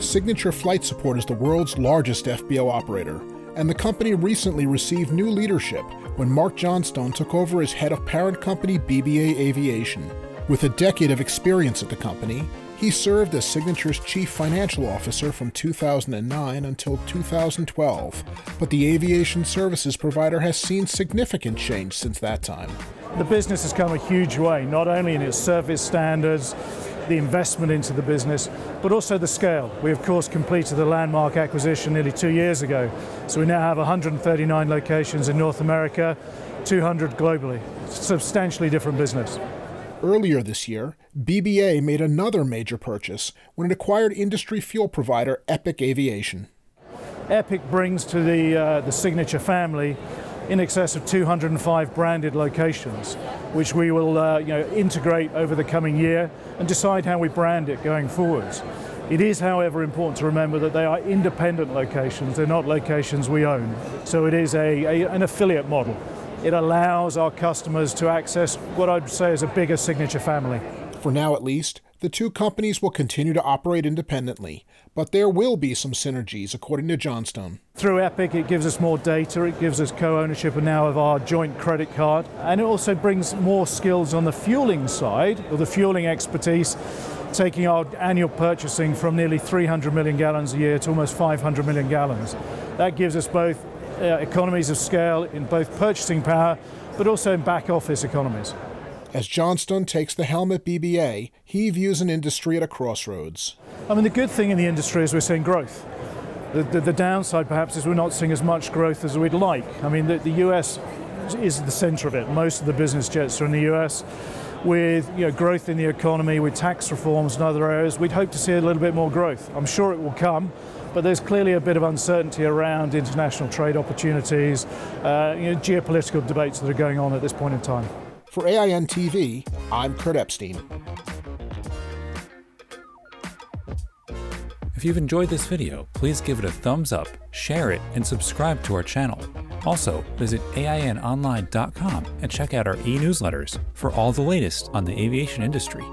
Signature Flight Support is the world's largest FBO operator, and the company recently received new leadership when Mark Johnstone took over as head of parent company BBA Aviation. With a decade of experience at the company, he served as Signature's chief financial officer from 2009 until 2012, but the aviation services provider has seen significant change since that time. The business has come a huge way, not only in its service standards, the investment into the business, but also the scale. We, of course, completed the landmark acquisition nearly two years ago. So we now have 139 locations in North America, 200 globally. Substantially different business. Earlier this year, BBA made another major purchase when it acquired industry fuel provider Epic Aviation. Epic brings to the, uh, the Signature family in excess of 205 branded locations, which we will uh, you know, integrate over the coming year and decide how we brand it going forwards. It is, however, important to remember that they are independent locations, they're not locations we own. So it is a, a, an affiliate model. It allows our customers to access what I'd say is a bigger signature family. For now, at least, the two companies will continue to operate independently, but there will be some synergies, according to Johnstone. Through Epic, it gives us more data, it gives us co ownership now of our joint credit card, and it also brings more skills on the fueling side, or the fueling expertise, taking our annual purchasing from nearly 300 million gallons a year to almost 500 million gallons. That gives us both uh, economies of scale in both purchasing power, but also in back office economies. As Johnstone takes the helm at BBA, he views an industry at a crossroads. I mean, the good thing in the industry is we're seeing growth. The, the, the downside, perhaps, is we're not seeing as much growth as we'd like. I mean, the, the US is the center of it. Most of the business jets are in the US. With you know, growth in the economy, with tax reforms and other areas, we'd hope to see a little bit more growth. I'm sure it will come, but there's clearly a bit of uncertainty around international trade opportunities, uh, you know, geopolitical debates that are going on at this point in time. For AIN TV, I'm Kurt Epstein. If you've enjoyed this video, please give it a thumbs up, share it, and subscribe to our channel. Also, visit AINonline.com and check out our e-newsletters for all the latest on the aviation industry.